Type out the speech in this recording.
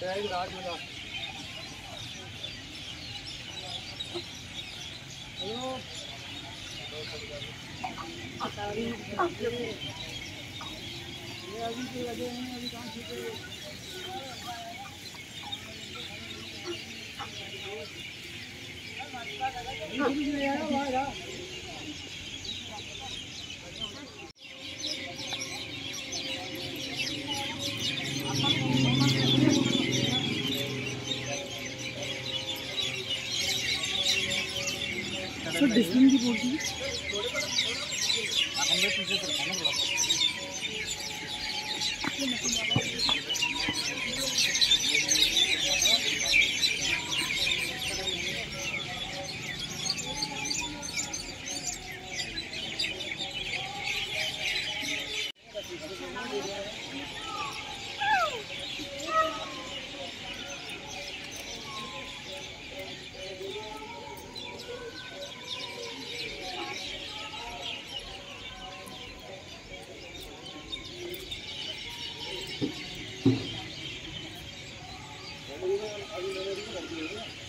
Đây đó chưa rồi. Hello. Hãy subscribe cho kênh Ghiền Mì Gõ Để không bỏ lỡ những video hấp dẫn sir discipline की बोल दी है